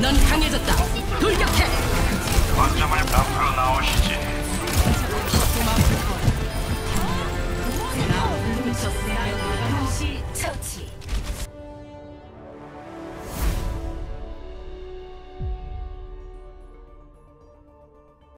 넌 강해졌다. 돌격해. 관점을 앞으로